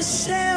myself.